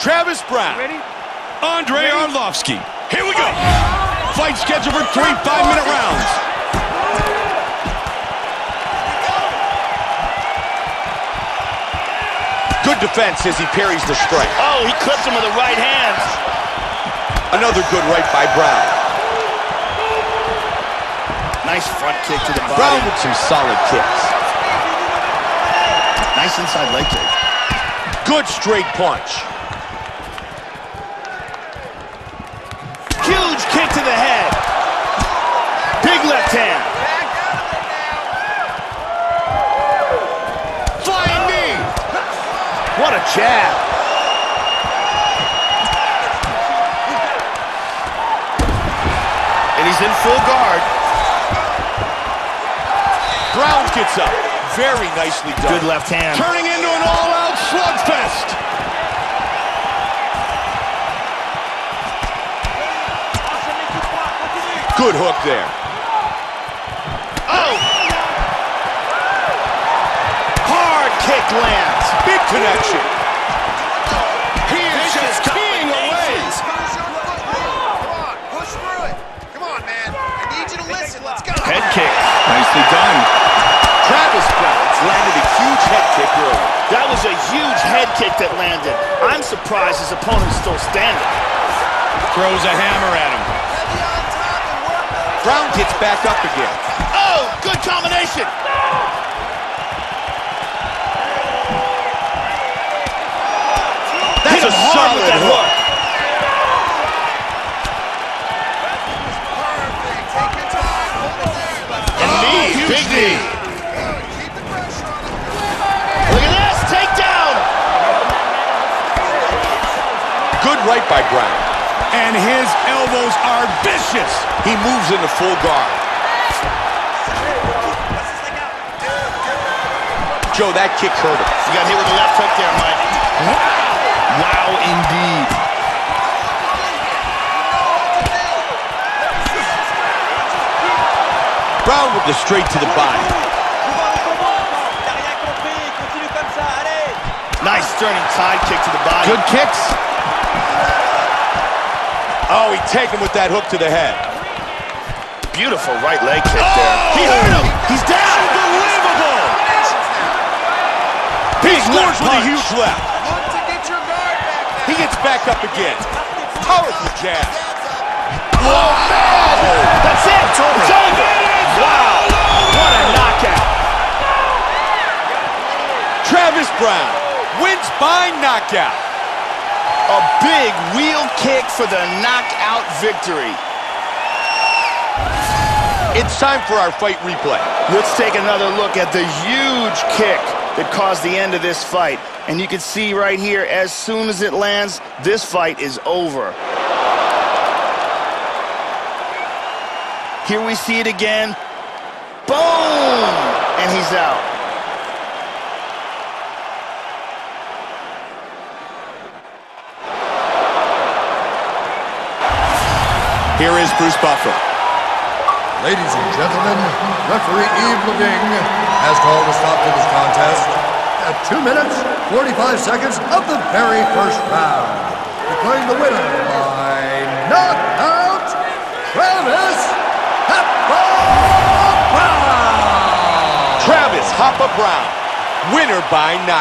Travis Browne. Ready? Andrei Arlovski. Here we go. Oh! Fight scheduled for three five-minute rounds. Good defense as he parries the strike. Oh, he clipped him with the right hand. Another good right by Browne. Nice front kick to the body. Browne with some solid kicks. Nice inside leg kick. Good straight punch. Kick to the head. Big left hand. Flying knee. What a jab. And he's in full guard. Browne gets up. Very nicely done. Good left hand. Turning into an all-out Good hook there. Oh! Hard kick lands. Big connection. He is just keying away. Push through it. Come on, man. I need you to listen. Let's go. Head kick. Nicely done. Travis Browne landed a huge head kick early. That was a huge head kick that landed. I'm surprised his opponent's still standing. Throws a hammer at him. Browne gets back up again. Oh, good combination. That's a solid that hook. perfect. Take your time. Hold there. And oh, knee, huge big knee. knee. Keep the pressure on him. Look at this, takedown. Good right by Browne. And his elbows are vicious. He moves into full guard. Joe, that kick hurt him. You got hit with the left hook there, Mike. Wow, indeed. Browne with the straight to the body. Nice turning side kick to the body. Good kicks. Oh, he take him with that hook to the head. Beautiful right leg kick oh! there. He hurt him. He's down. Unbelievable! He scores with a huge left. Look to get your guard back now. He gets back up again. Powerful jab. Oh, man. That's it. It's over. It's over. Wow. What a knockout. Travis Browne wins by knockout. A big wheel kick for the knockout victory. It's time for our fight replay. Let's take another look at the huge kick that caused the end of this fight. And you can see right here, as soon as it lands, this fight is over. Here we see it again. Boom! And he's out. Here is Bruce Buffer. Ladies and gentlemen, referee Yves Lavigne has called a stop to this contest at 2 minutes, 45 seconds of the very first round, declaring the winner by knockout, Travis Pepper Browne! Travis Hapa Browne, winner by knockout.